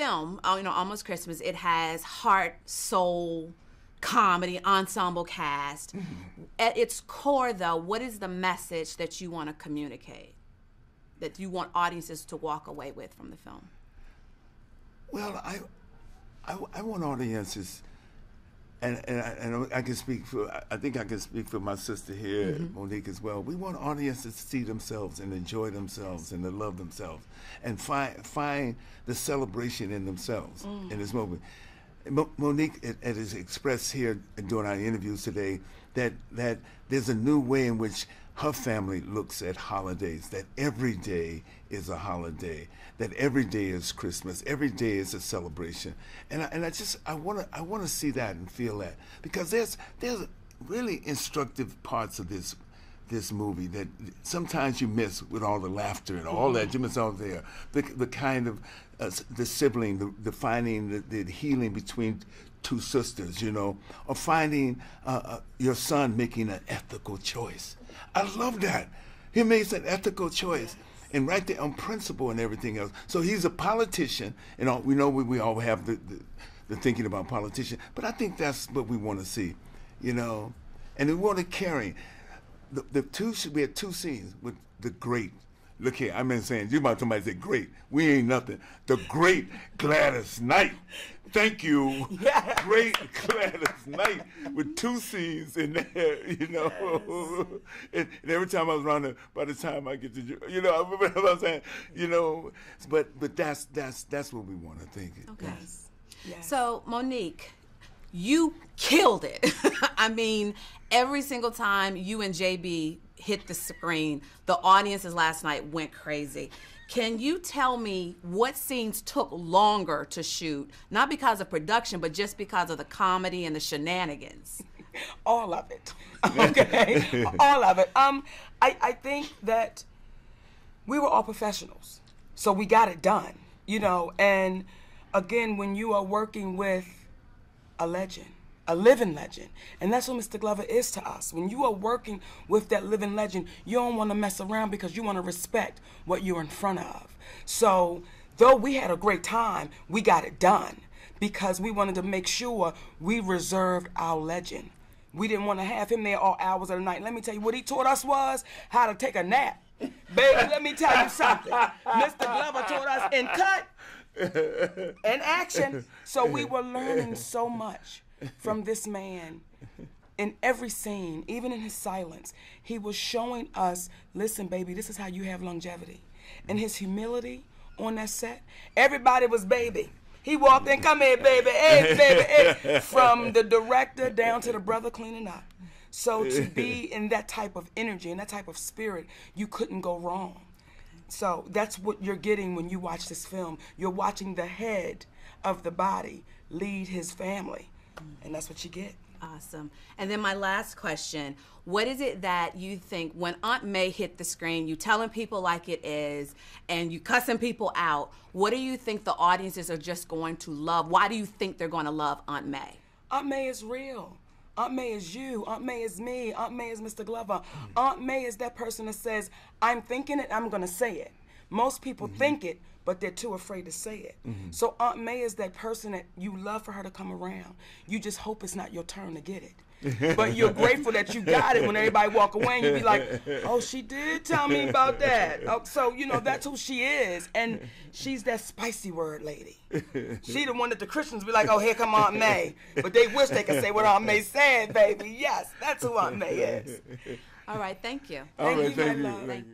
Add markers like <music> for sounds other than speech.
film, uh, you know, Almost Christmas, it has heart, soul, comedy, ensemble cast. Mm-hmm. At its core, though, what is the message that you want to communicate? That you want audiences to walk away with from the film? Well, I, I, I want audiences and and I, and I, can speak for I think I can speak for my sister here, mm-hmm. Monique, as well. We want audiences to see themselves and enjoy themselves and to love themselves and find find the celebration in themselves mm. in this moment. Monique it, it is expressed here during our interviews today that that there's a new way in which her family looks at holidays, that every day is a holiday, that every day is Christmas, every day is a celebration. And I, and I just I want to I want to see that and feel that because there's there's really instructive parts of this this movie that sometimes you miss with all the laughter and all that. Mm-hmm. You miss all there. The, the kind of uh, the sibling, the, the finding the, the, healing between two sisters, you know, or finding uh, uh, your son making an ethical choice. I love that. He makes an ethical choice. And right there on principle and everything else. So he's a politician, and all, we know we, we all have the, the, the thinking about politician, but I think that's what we want to see, you know. And we want to carry the, the two. We had two scenes with the great Look here, I'm in saying you about somebody say great. We ain't nothing. The great Gladys Knight. Thank you. Yes. Great Gladys Knight with two scenes in there, <laughs> you know. Yes. And, and, every time I was around there, by the time I get to you know, <laughs> I remember what I'm saying, you know, but but that's that's that's what we want to think. Okay. Yes. yes. So Monique, you killed it. <laughs> I mean, every single time you and JB hit the screen, the audiences last night went crazy. Can you tell me what scenes took longer to shoot, not because of production, but just because of the comedy and the shenanigans? <laughs> All of it. <laughs> Okay, <laughs> all of it. Um, I I think that we were all professionals, so we got it done. You know, and again, when you are working with a legend a living legend. And that's what Mr. Glover is to us. When you are working with that living legend, you don't want to mess around because you want to respect what you're in front of. So, though we had a great time, we got it done because we wanted to make sure we reserved our legend. We didn't want to have him there all hours of the night. Let me tell you what he taught us was how to take a nap. Baby, let me tell you something. Mr. Glover taught us in cut and action. So we were learning <laughs> so much from this man in every scene, even in his silence, he was showing us, listen, baby, this is how you have longevity. And his humility on that set, everybody was baby. He walked in, come here, baby, hey, baby, hey. From the director down to the brother cleaning up. So to be <laughs> in that type of energy and that type of spirit, you couldn't go wrong. So that's what you're getting when you watch this film. You're watching the head of the body lead his family and that's what you get. Awesome. And then my last question What is it that you think when Aunt May hit the screen, you telling people like it is, and you cussing people out, what do you think the audiences are just going to love? Why do you think they're going to love Aunt May? Aunt May is real. Aunt May is you. Aunt May is me. Aunt May is Mr. Glover. Aunt May is that person that says, I'm thinking it, I'm going to say it. Most people mm-hmm. think it, but they're too afraid to say it. Mm-hmm. So Aunt May is that person that you love for her to come around. You just hope it's not your turn to get it. <laughs> but you're grateful that you got it when everybody walk away and you be like, oh, she did tell me about that. <laughs> Oh, so, you know, that's who she is. And she's that spicy word lady. She the one that the Christians be like, oh, here come Aunt May. But they wish they could say what Aunt May said, baby. Yes, that's who Aunt May is. All right, thank you. All thank right, you, thank you. Thank you.